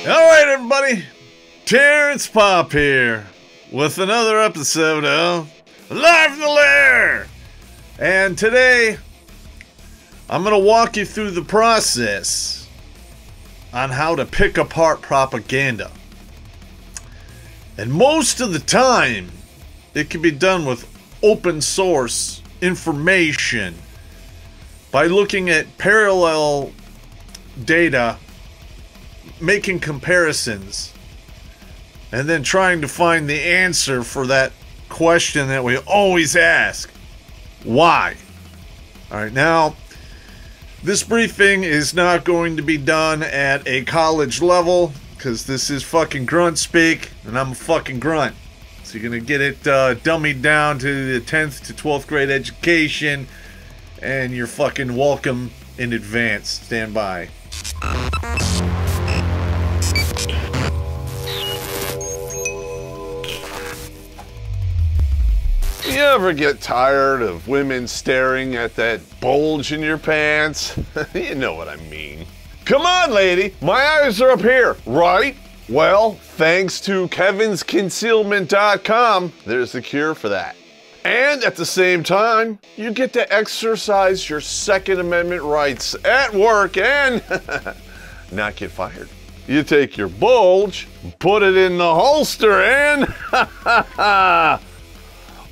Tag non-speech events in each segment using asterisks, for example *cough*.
Alright, everybody. Terrence Popp here with another episode of Live from the Lair. And today, I'm going to walk you through the process on how to pick apart propaganda. And most of the time, it can be done with open source information by looking at parallel data making comparisons and then trying to find the answer for that question that we always ask why? All right, now, this briefing is not going to be done at a college level because this is fucking grunt speak and I'm a fucking grunt. So you're going to get it uh, dummied down to the 10th to 12th grade education and you're fucking welcome in advance. Stand by. You ever get tired of women staring at that bulge in your pants? *laughs* you know what I mean. Come on, lady. My eyes are up here, right? Well, thanks to kevinsconcealment.com, there's the cure for that. And at the same time, you get to exercise your Second Amendment rights at work and *laughs* not get fired. You take your bulge, put it in the holster, and *laughs*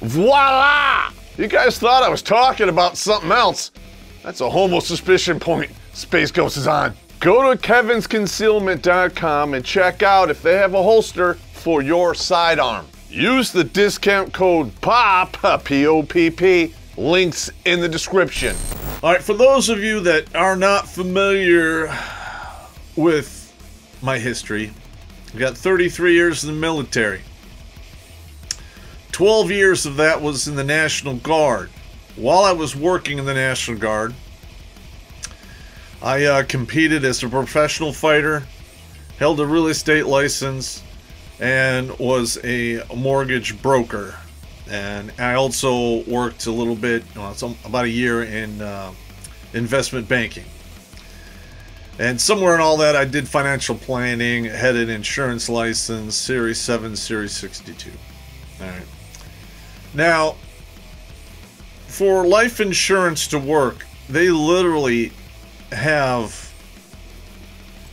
voila! You guys thought I was talking about something else. That's a homo suspicion point. Space Ghost is on. Go to kevinsconcealment.com and check out if they have a holster for your sidearm. Use the discount code POPP, uh, P-O-P-P, links in the description. All right, for those of you that are not familiar with my history, I've got 33 years in the military. 12 years of that was in the National Guard. While I was working in the National Guard, I uh, competed as a professional fighter, held a real estate license, and was a mortgage broker. And I also worked a little bit, well, about a year in uh, investment banking. And somewhere in all that, I did financial planning, had an insurance license, Series 7, Series 62. All right. Now, for life insurance to work, they literally have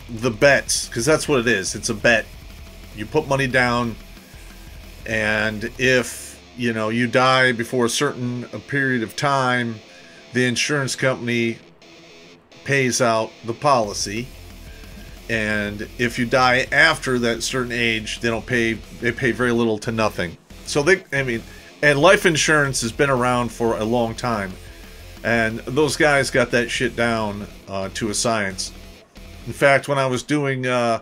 the bets, because that's what it is. It's a bet. You put money down, and if you know you die before a certain a period of time, the insurance company pays out the policy. And if you die after that certain age, they don't pay. They pay very little to nothing. So they, I mean, and life insurance has been around for a long time. And those guys got that shit down uh, to a science. In fact, when I was doing uh,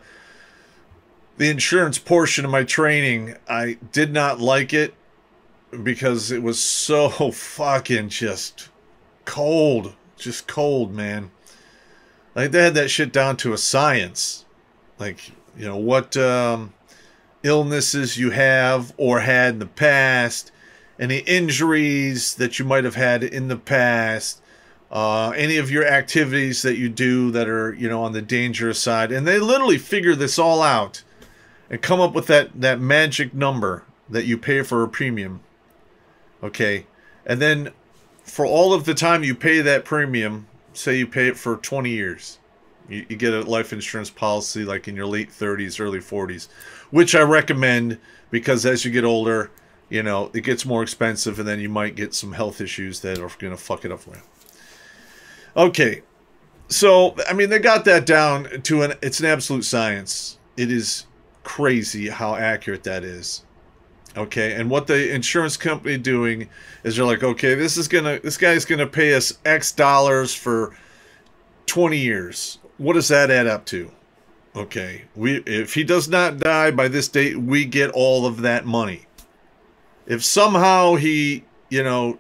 the insurance portion of my training, I did not like it because it was so *laughs* fucking just cold. Just cold, man. Like, they had that shit down to a science. Like, you know, what um, illnesses you have or had in the past any injuries that you might have had in the past, uh, any of your activities that you do that are, you know, on the dangerous side. And they literally figure this all out and come up with that, that magic number that you pay for a premium. Okay. And then for all of the time you pay that premium, say you pay it for 20 years, you, you get a life insurance policy like in your late 30s, early 40s, which I recommend because as you get older, you know, it gets more expensive and then you might get some health issues that are going to fuck it up for you. Okay. So, I mean, they got that down to an, it's an absolute science. It is crazy how accurate that is. Okay. And what the insurance company doing is they're like, okay, this is to, this guy's to pay us X dollars for 20 years. What does that add up to? Okay. We, if he does not die by this date, we get all of that money if somehow he, you know,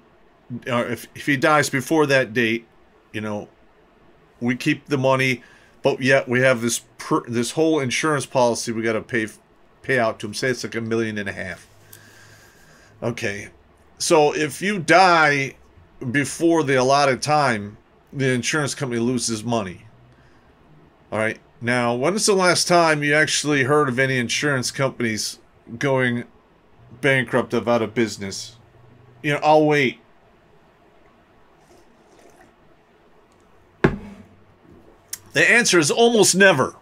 if, if he dies before that date, you know, we keep the money, but yet we have this per, this whole insurance policy we got to pay pay out to him. Say it's like a million and a half. Okay, so if you die before the allotted time, the insurance company loses money. All right. Now, when is the last time you actually heard of any insurance companies going bankrupt of out of business? You know, I'll wait. The answer is almost never.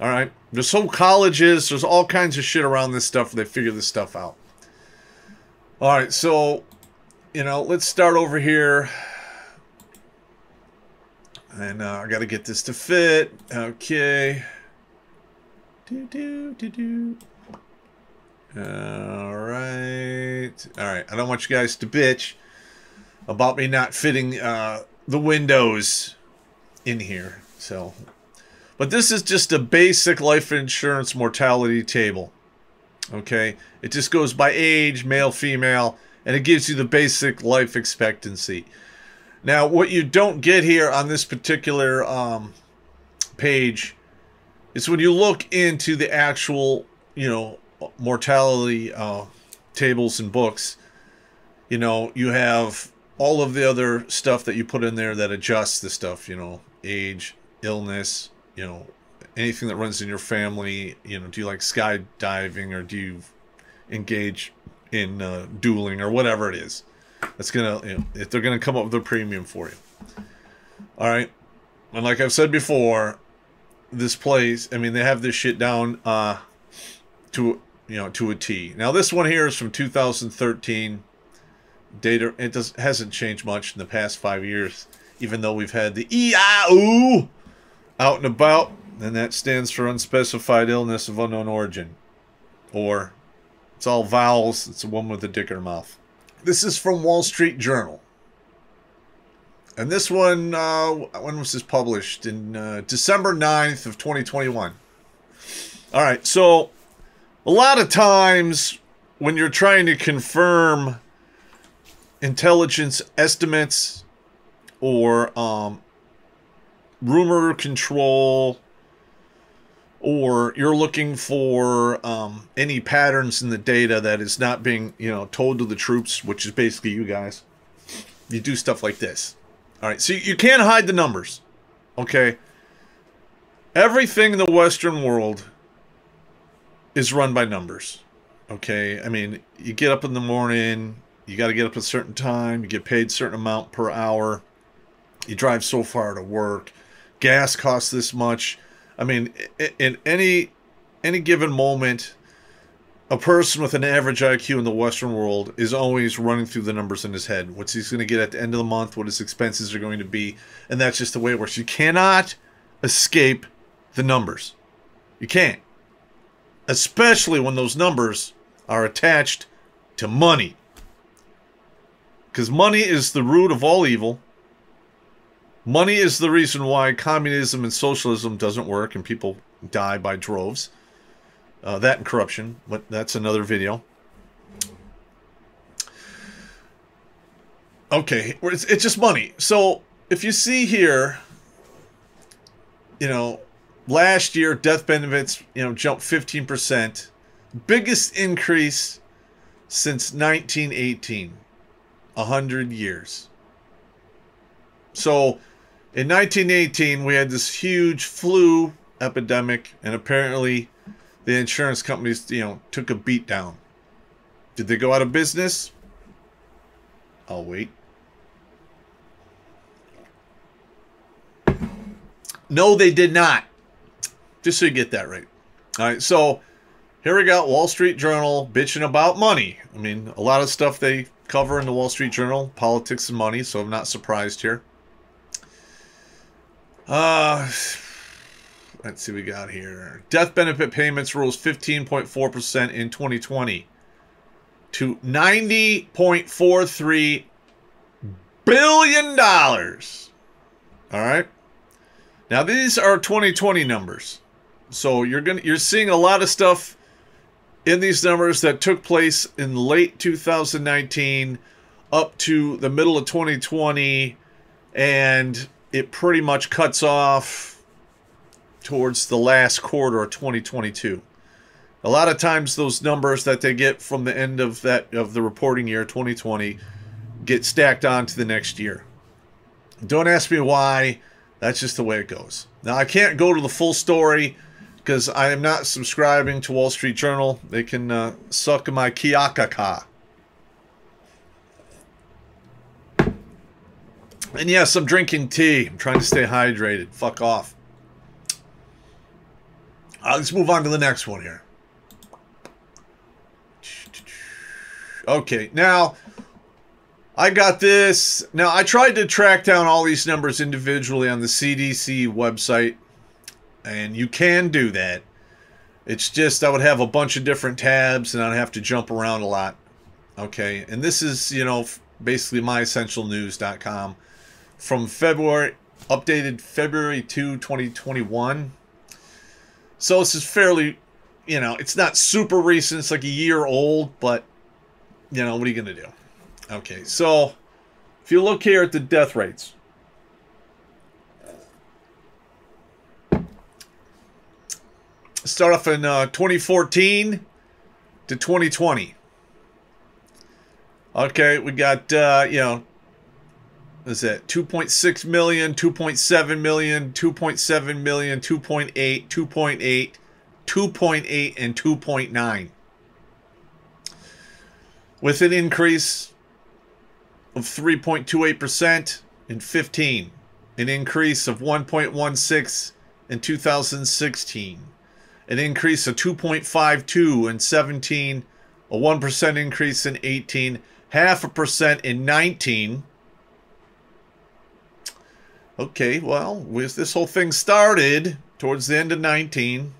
All right. There's so colleges, there's all kinds of shit around this stuff. They figure this stuff out. All right. So, you know, let's start over here. And uh, I got to get this to fit. Okay. Do, do, do, do. All right. All right. I don't want you guys to bitch about me not fitting uh, the windows in here. So, but this is just a basic life insurance mortality table. Okay. It just goes by age, male, female, and it gives you the basic life expectancy. Now, what you don't get here on this particular um, page is when you look into the actual, you know, mortality uh, tables and books, you know, you have all of the other stuff that you put in there that adjusts the stuff, you know, age, illness, you know, anything that runs in your family, you know, do you like skydiving or do you engage in uh, dueling or whatever it is? That's gonna, you know, if they're gonna come up with a premium for you. All right, and like I've said before, this place, I mean, they have this shit down uh, to you know to a T. Now this one here is from 2013. Data it does hasn't changed much in the past five years, even though we've had the EIO out and about, and that stands for unspecified illness of unknown origin, or it's all vowels. It's a woman with a dick in her mouth. This is from Wall Street Journal. And this one, uh, when was this published? In uh, December 9th of 2021. All right, so a lot of times when you're trying to confirm intelligence estimates or um, rumor control or you're looking for um, any patterns in the data that is not being, you know, told to the troops, which is basically you guys. You do stuff like this. All right, so you can't hide the numbers. Okay. Everything in the Western world is run by numbers. Okay. I mean, you get up in the morning, you got to get up a certain time, you get paid certain amount per hour, you drive so far to work, gas costs this much I mean, in any any given moment, a person with an average IQ in the Western world is always running through the numbers in his head. What's he's going to get at the end of the month, what his expenses are going to be, and that's just the way it works. You cannot escape the numbers. You can't. Especially when those numbers are attached to money. Because money is the root of all evil. Money is the reason why communism and socialism doesn't work and people die by droves. Uh, that and corruption, but that's another video. Okay, it's, it's just money. So if you see here, you know, last year death benefits, you know, jumped 15%. Biggest increase since 1918. 100 years. So in 1918, we had this huge flu epidemic, and apparently the insurance companies, you know, took a beat down. Did they go out of business? I'll wait. No, they did not. Just so you get that right. All right, so here we got Wall Street Journal bitching about money. I mean, a lot of stuff they cover in the Wall Street Journal, politics and money, so I'm not surprised here. Uh, let's see we got here. Death benefit payments rose 15.4% in 2020 to 90.43 billion dollars. All right. Now these are 2020 numbers. So you're to you're seeing a lot of stuff in these numbers that took place in late 2019 up to the middle of 2020 and it pretty much cuts off towards the last quarter of 2022. A lot of times those numbers that they get from the end of that of the reporting year 2020 get stacked on to the next year. Don't ask me why That's just the way it goes. Now, I can't go to the full story because I am not subscribing to Wall Street Journal. They can uh, suck my kiakaka. And yes, I'm drinking tea. I'm trying to stay hydrated. Fuck off. Uh, let's move on to the next one here. Okay, now I got this. Now I tried to track down all these numbers individually on the CDC website, and you can do that. It's just I would have a bunch of different tabs and I'd have to jump around a lot. Okay, and this is, you know, basically myessentialnews.com from February, updated February 2, 2021. So this is fairly, you know, it's not super recent. It's like a year old, but, you know, what are you going to do? Okay, so if you look here at the death rates, start off in uh, 2014 to 2020. Okay, we got, uh, you know, is that 2.6 million, 2.7 million, 2.7 million, 2.8, 2.8, 2.8, and 2.9. With an increase of 3.28% in 15, an increase of 1.16 in 2016, an increase of 2.52 in 17, a 1% increase in 18, half a percent in 19. Okay, well, with this whole thing started towards the end of 19.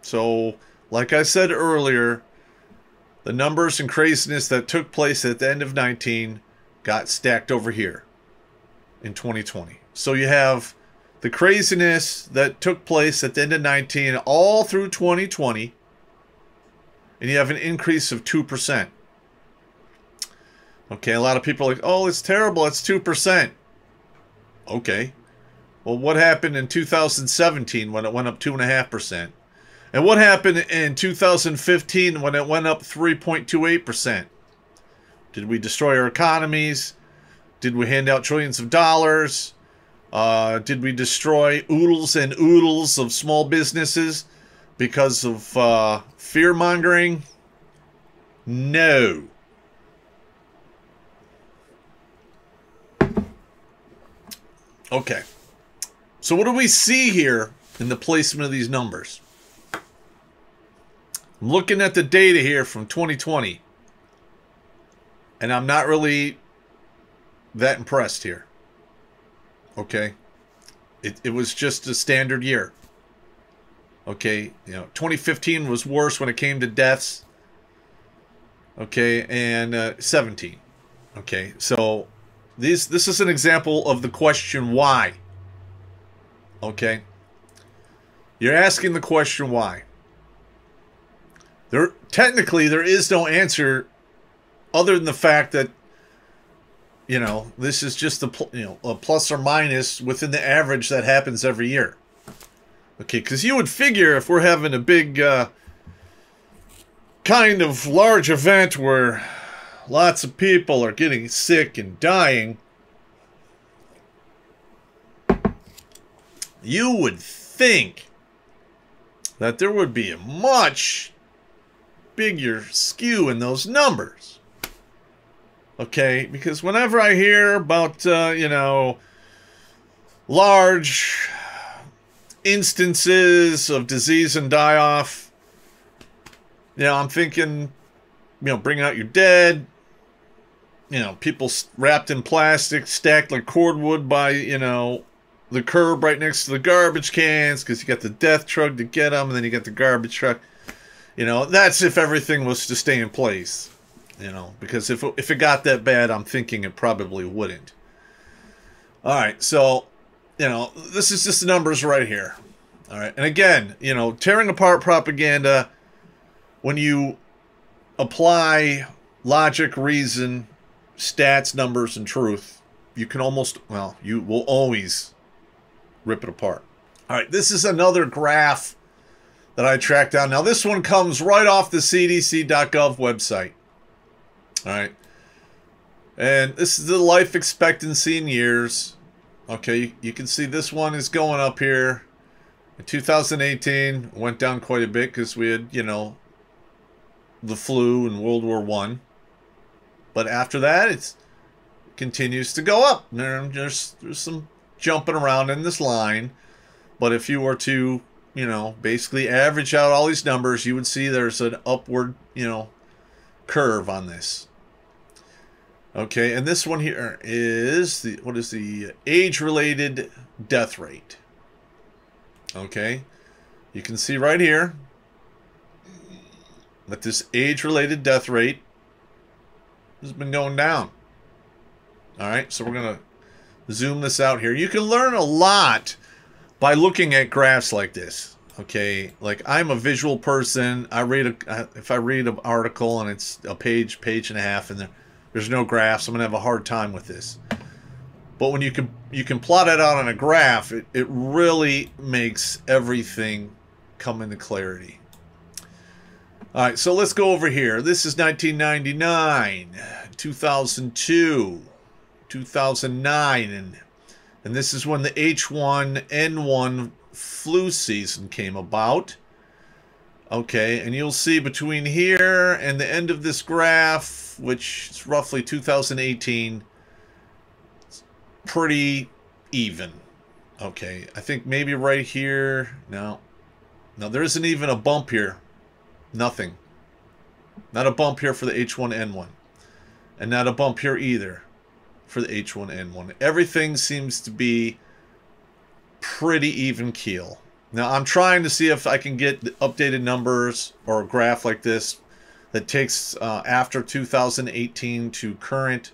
So, like I said earlier, the numbers and craziness that took place at the end of 19 got stacked over here in 2020. So you have the craziness that took place at the end of 19 all through 2020, and you have an increase of 2%. Okay, a lot of people are like, oh, it's terrible, it's 2%. Okay. Well, what happened in 2017 when it went up 2.5%? And what happened in 2015 when it went up 3.28%? Did we destroy our economies? Did we hand out trillions of dollars? Uh, did we destroy oodles and oodles of small businesses because of uh, fear mongering? No. Okay. So what do we see here in the placement of these numbers? I'm looking at the data here from 2020 and I'm not really that impressed here. Okay. It, it was just a standard year. Okay. You know, 2015 was worse when it came to deaths. Okay. And uh, 17. Okay. So this, this is an example of the question why. Okay. You're asking the question why. There technically there is no answer other than the fact that you know this is just a you know a plus or minus within the average that happens every year. Okay, because you would figure if we're having a big uh, kind of large event where lots of people are getting sick and dying, you would think that there would be a much bigger skew in those numbers. Okay, because whenever I hear about, uh, you know, large instances of disease and die off, you know, I'm thinking, you know, bring out your dead, you know, people wrapped in plastic, stacked like cordwood by, you know, the curb right next to the garbage cans because you got the death truck to get them, and then you got the garbage truck. You know, that's if everything was to stay in place. You know, because if, if it got that bad, I'm thinking it probably wouldn't. All right, so, you know, this is just the numbers right here. All right, and again, you know, tearing apart propaganda, when you apply logic, reason, stats, numbers, and truth, you can almost, well, you will always rip it apart. All right, this is another graph that I tracked down. Now, this one comes right off the cdc.gov website. All right. And this is the life expectancy in years. Okay, you, you can see this one is going up here. In 2018, went down quite a bit because we had, you know, the flu and World War One. But after that, it continues to go up. There's, there's some jumping around in this line. But if you were to, you know, basically average out all these numbers, you would see there's an upward, you know, curve on this. Okay, and this one here is the what is the age-related death rate. Okay, you can see right here that this age-related death rate has been going down. All right, so we're gonna zoom this out here. You can learn a lot by looking at graphs like this. Okay, like I'm a visual person. I read a if I read an article and it's a page, page and a half, and there there's no graphs. I'm gonna have a hard time with this. But when you can you can plot it out on a graph, it, it really makes everything come into clarity. All right, so let's go over here. This is 1999, 2002, 2009, and and this is when the H1N1 flu season came about. Okay, and you'll see between here and the end of this graph which is roughly 2018, pretty even. Okay, I think maybe right here. No. No, there isn't even a bump here. Nothing. Not a bump here for the H1N1. And not a bump here either for the H1N1. Everything seems to be pretty even keel. Now, I'm trying to see if I can get updated numbers or a graph like this that takes uh, after 2018 to current.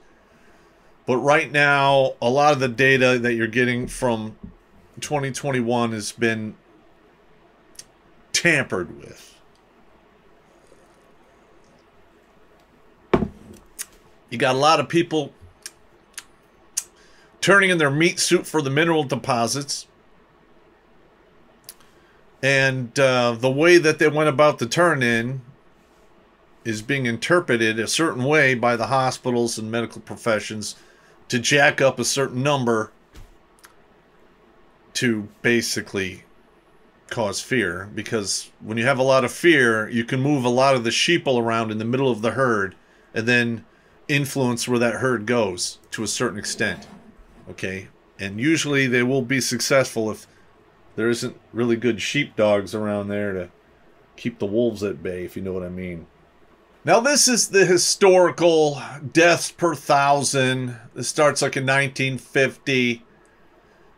But right now, a lot of the data that you're getting from 2021 has been tampered with. You got a lot of people turning in their meat suit for the mineral deposits. And uh, the way that they went about the turn in is being interpreted a certain way by the hospitals and medical professions to jack up a certain number to basically cause fear. Because when you have a lot of fear you can move a lot of the sheeple around in the middle of the herd and then influence where that herd goes to a certain extent okay? And usually they will be successful if there isn't really good sheepdogs around there to keep the wolves at bay if you know what i mean now this is the historical deaths per thousand. This starts like in 1950.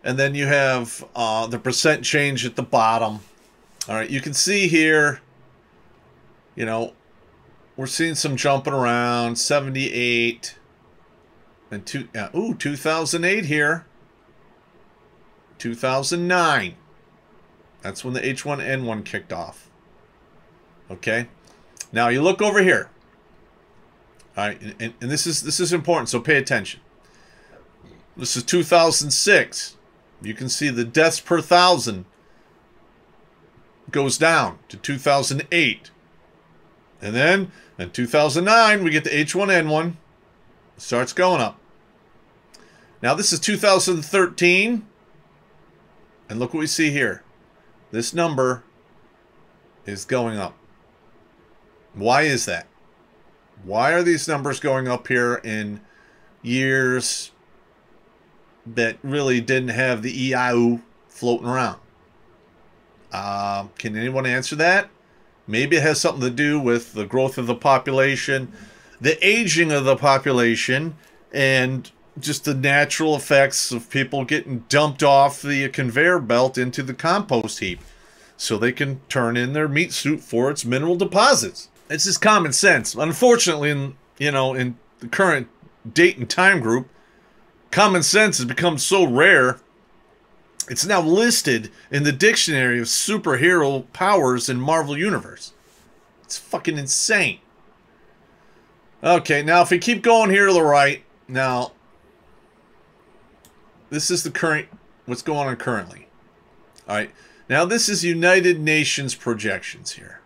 And then you have uh, the percent change at the bottom. All right, you can see here, you know, we're seeing some jumping around. 78. And two, uh, ooh, 2008 here. 2009. That's when the H1N1 kicked off. Okay. Now you look over here. All right, and, and, this is this is important, so pay attention. This is 2006. You can see the deaths per thousand goes down to 2008. And then in 2009, we get the H1N1. Starts going up. Now this is 2013. And look what we see here. This number is going up. Why is that? Why are these numbers going up here in years that really didn't have the EIU floating around? Uh, can anyone answer that? Maybe it has something to do with the growth of the population, the aging of the population, and just the natural effects of people getting dumped off the conveyor belt into the compost heap so they can turn in their meat suit for its mineral deposits. It's just common sense. Unfortunately, in you know, in the current date and time group, common sense has become so rare. It's now listed in the dictionary of superhero powers in Marvel Universe. It's fucking insane. Okay, now if we keep going here to the right, now this is the current what's going on currently. All right. Now this is United Nations projections here.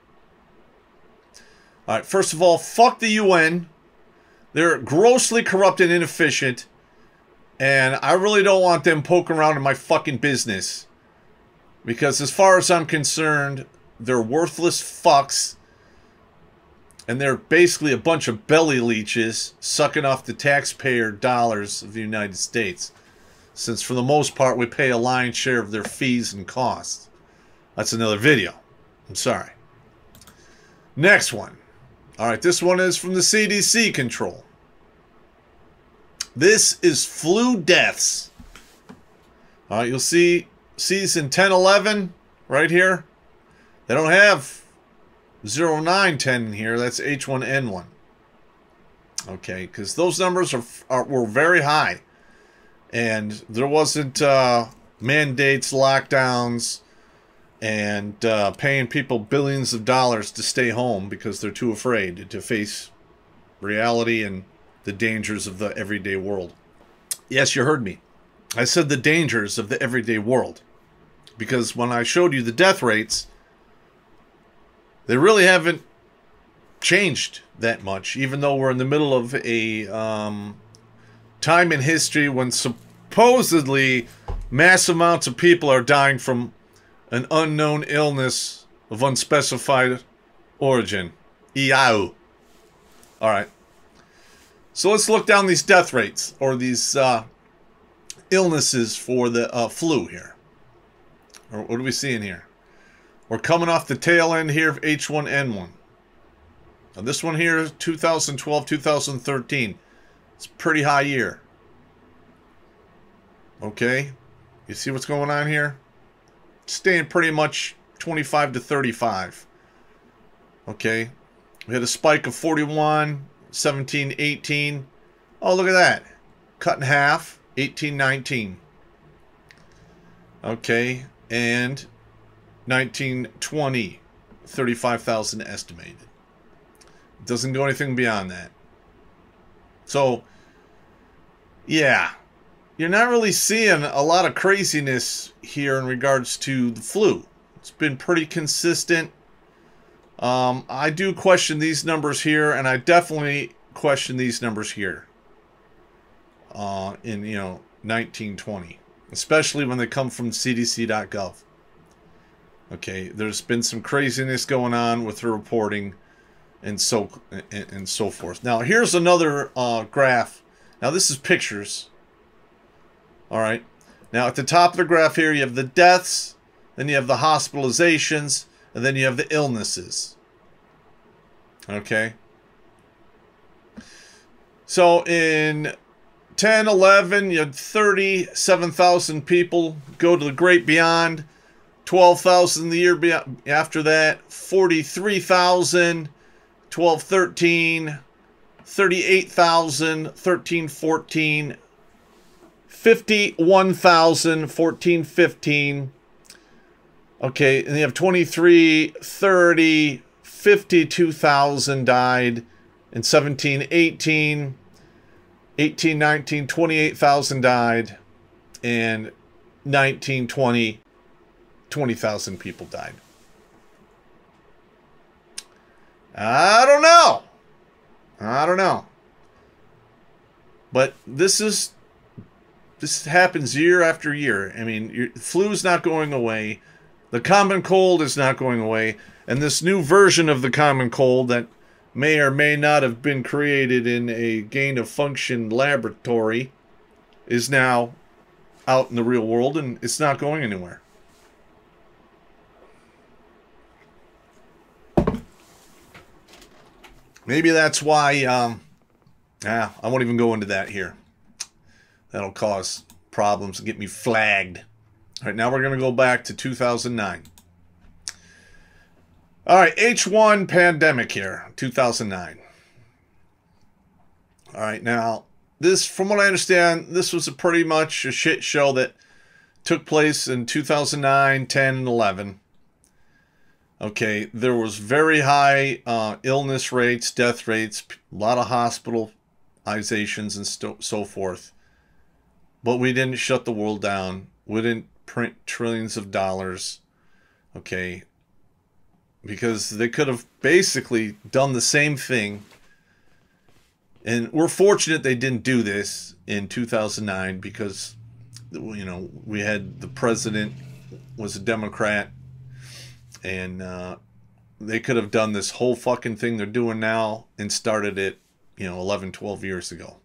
All right, first of all, fuck the UN. They're grossly corrupt and inefficient. And I really don't want them poking around in my fucking business. Because as far as I'm concerned, they're worthless fucks. And they're basically a bunch of belly leeches sucking off the taxpayer dollars of the United States. Since for the most part we pay a lion's share of their fees and costs. That's another video. I'm sorry. Next one. All right, this one is from the CDC control. This is flu deaths. All right, you'll see season 1011 right here. They don't have 0910 in here. That's H1N1. Okay, because those numbers are, are were very high. And there wasn't uh, mandates, lockdowns, and uh, paying people billions of dollars to stay home because they're too afraid to face reality and the dangers of the everyday world. Yes, you heard me. I said the dangers of the everyday world. Because when I showed you the death rates, they really haven't changed that much, even though we're in the middle of a um, time in history when supposedly mass amounts of people are dying from an unknown illness of unspecified origin. EIU. All right. So let's look down these death rates or these uh, illnesses for the uh, flu here. Or what are we seeing here? We're coming off the tail end here of H1N1. Now this one here, 2012, 2013. It's pretty high year. Okay. You see what's going on here? Staying pretty much 25 to 35. Okay. We had a spike of 41, 17, 18. Oh, look at that. Cut in half, 18, 19. Okay. And 1920, 35,000 estimated. Doesn't go anything beyond that. So, yeah, you're not really seeing a lot of craziness here in regards to the flu. It's been pretty consistent. Um, I do question these numbers here, and I definitely question these numbers here. Uh, in you know 1920, especially when they come from CDC.gov. Okay, there's been some craziness going on with the reporting, and so and, so forth. Now here's another uh, graph. Now this is pictures. All right. Now at the top of the graph here, you have the deaths, then you have the hospitalizations, and then you have the illnesses. Okay. So in 10, 11, you had 37,000 people go to the great beyond. 12,000 the year after that, 43,000, 12, 13, 38,000, 13, 14, 51,000, 14, 15. Okay, and you have 23, 30, 52,000 died in 17, 18, 18, 19, 28,000 died, and 19, 20, 20,000 people died. I don't know. I don't know. But this is this happens year after year. I mean, your, flu's not going away. The common cold is not going away. And this new version of the common cold that may or may not have been created in a gain of function laboratory is now out in the real world and it's not going anywhere. Maybe that's why, um, ah, I won't even go into that here. That'll cause problems and get me flagged. All right, now we're going to go back to 2009. All right, H1 pandemic here, 2009. All right, now this, from what I understand, this was a pretty much a shit show that took place in 2009, 10, and 11. Okay, there was very high uh, illness rates, death rates, a lot of hospitalizations and so forth. But we didn't shut the world down. We didn't print trillions of dollars. Okay, because they could have basically done the same thing And we're fortunate they didn't do this in 2009 because, you know, we had the president was a Democrat and uh, they could have done this whole fucking thing they're doing now and started it, you know, 11, 12 years ago.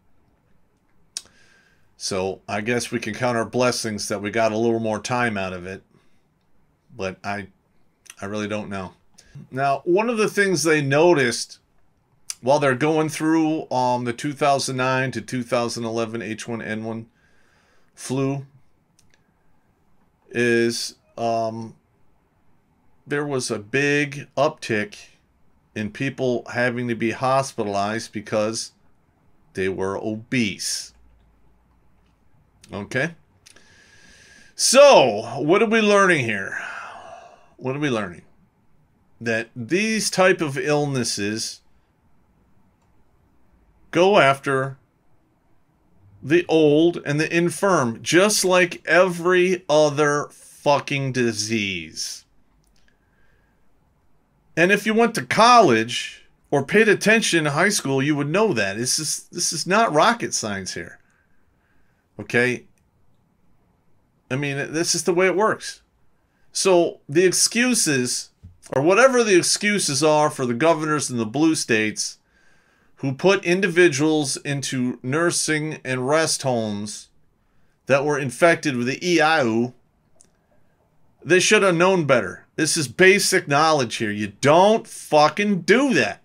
So I guess we can count our blessings that we got a little more time out of it. But I I really don't know. Now, one of the things they noticed while they're going through um, the 2009 to 2011 H1N1 flu is um, there was a big uptick in people having to be hospitalized because they were obese. Okay? So, what are we learning here? What are we learning? That these type of illnesses go after the old and the infirm, just like every other fucking disease. And if you went to college or paid attention in high school, you would know that. This is this is not rocket science here. Okay? I mean, this is the way it works. So, the excuses or whatever the excuses are for the governors in the blue states who put individuals into nursing and rest homes that were infected with the EIU, they should have known better. This is basic knowledge here. You don't fucking do that.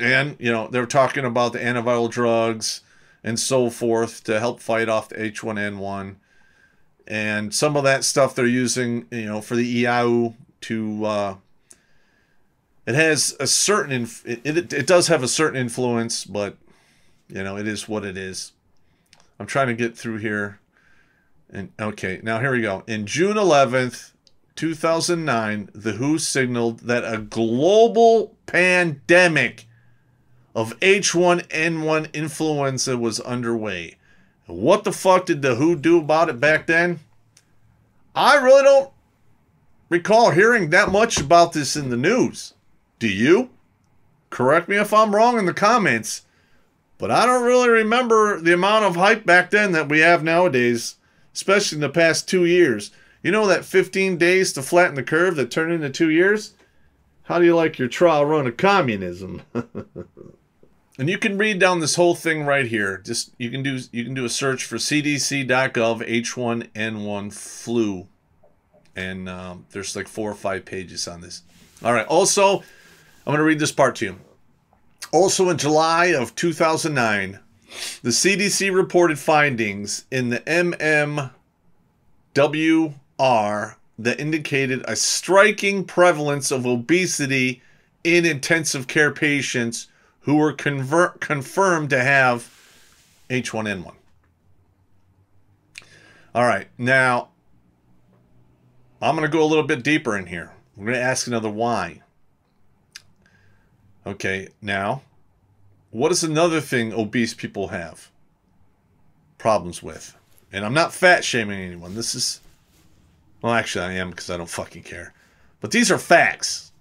And, you know, they're talking about the antiviral drugs and so forth to help fight off the H1N1. And some of that stuff they're using, you know, for the EIU to, uh, it has a certain, it, it, it does have a certain influence, but, you know, it is what it is. I'm trying to get through here. And okay, now here we go. In June 11th, 2009, the WHO signaled that a global pandemic of H1N1 influenza was underway. What the fuck did the WHO do about it back then? I really don't recall hearing that much about this in the news. Do you? Correct me if I'm wrong in the comments, but I don't really remember the amount of hype back then that we have nowadays especially in the past two years. You know that 15 days to flatten the curve that turned into two years? How do you like your trial run of communism? *laughs* and you can read down this whole thing right here. Just you can do you can do a search for CDC.gov H1N1 flu, and um, there's like four or five pages on this. All right. Also, I'm going to read this part to you. Also, in July of 2009, the CDC reported findings in the MMWR that indicated a striking prevalence of obesity in intensive care patients who were convert, confirmed to have H1N1. All right, now I'm going to go a little bit deeper in here. I'm going to ask another why. Okay, now what is another thing obese people have problems with? And I'm not fat shaming anyone. This is, well, actually, I am because I don't fucking care. But these are facts.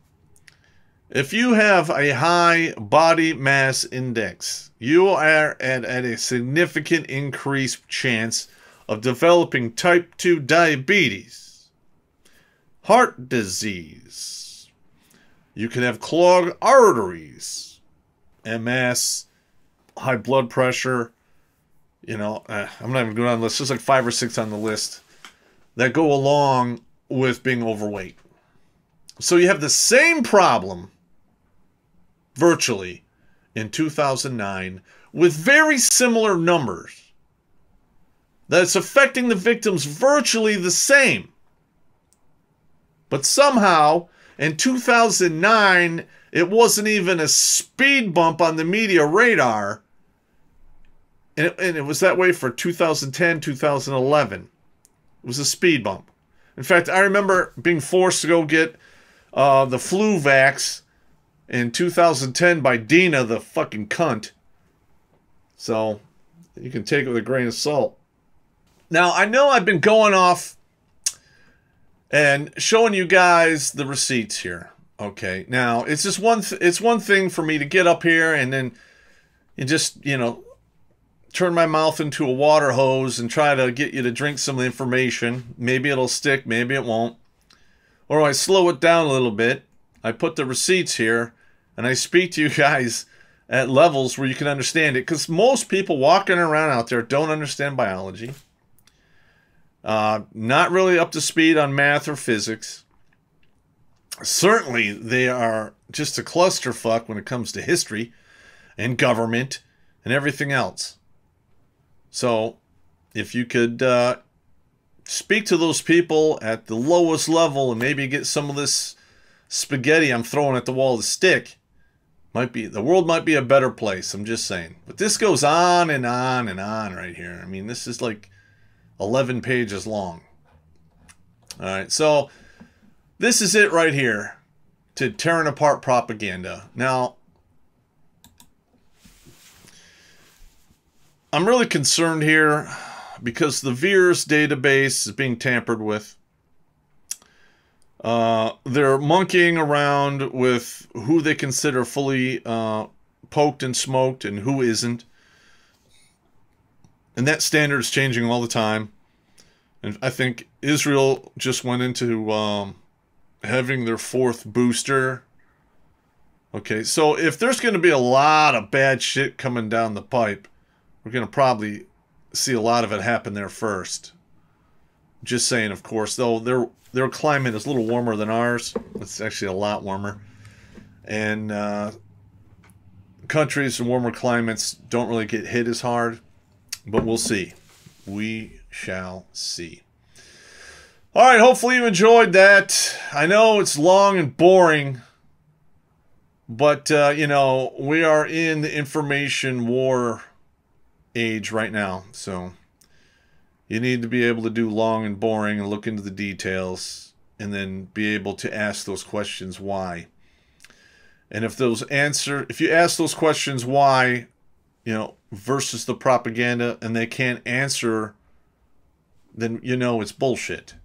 If you have a high body mass index, you are at, at a significant increased chance of developing type 2 diabetes, heart disease. You can have clogged arteries MS, high blood pressure. You know, uh, I'm not even going on the list. There's like five or six on the list that go along with being overweight. So you have the same problem virtually in 2009 with very similar numbers. That's affecting the victims virtually the same. But somehow in 2009, it wasn't even a speed bump on the media radar. And it, and it was that way for 2010, 2011. It was a speed bump. In fact, I remember being forced to go get uh, the flu vax in 2010 by Dina, the fucking cunt. So you can take it with a grain of salt. Now, I know I've been going off and showing you guys the receipts here Okay, now it's just one. It's one thing for me to get up here and then and just you know turn my mouth into a water hose and try to get you to drink some information. Maybe it'll stick, maybe it won't. Or I slow it down a little bit. I put the receipts here and I speak to you *laughs* guys at levels where you can understand it. Because most people walking around out there don't understand biology. Uh, not really up to speed on math or physics. Certainly, they are just a clusterfuck when it comes to history and government and everything else. So, if you could uh, speak to those people at the lowest level and maybe get some of this spaghetti I'm throwing at the wall to stick, might be the world might be a better place. I'm just saying. But this goes on and on and on right here. I mean, this is like 11 pages long. All right, so this is it right here to tearing apart propaganda. Now, I'm really concerned here because the VAERS database is being tampered with. Uh, they're monkeying around with who they consider fully uh, poked and smoked and who isn't. And that standard is changing all the time. And I think Israel just went into um, having their fourth booster. Okay, so if there's going to be a lot of bad shit coming down the pipe, we're going to probably see a lot of it happen there first. Just saying, of course, though their their climate is a little warmer than ours. It's actually a lot warmer, and uh, countries in warmer climates don't really get hit as hard. But we'll see. We shall see. All right. Hopefully you enjoyed that. I know it's long and boring, but uh, you know we are in the information war age right now, so you need to be able to do long and boring and look into the details and then be able to ask those questions why. And if those answer if you ask those questions why, you know, versus the propaganda and they can't answer then you know it's bullshit.